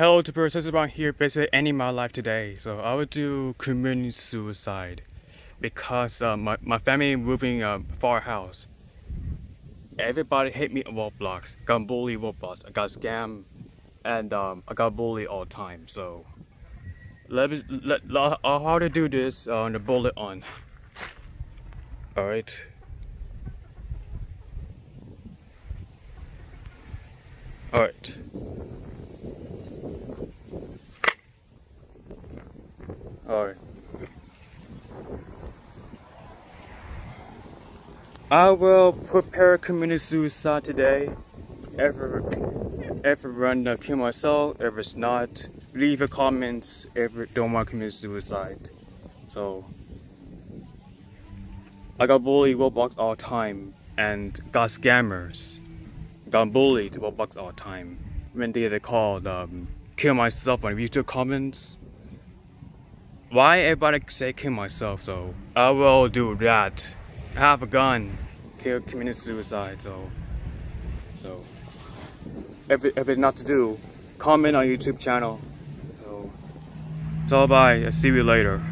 Hello to around here basically ending my life today. So I would do community suicide because uh, my, my family moving a far house. Everybody hate me on Roblox. Got bullied Roblox. I got scammed and um, I got bullied all the time. So let me let, let how to do this uh, on the bullet on. Alright. All right. All right. I will prepare community suicide today. Ever, ever run to kill myself, ever it's not. Leave a comments if don't want to commit suicide. So, I got bullied Roblox all time and got scammers. Got bullied Roblox all time. When they, they called um, kill myself on YouTube comments why everybody say kill myself so I will do that. Have a gun, kill committing suicide so so if if it's not to do, comment on YouTube channel. So so bye, I'll see you later.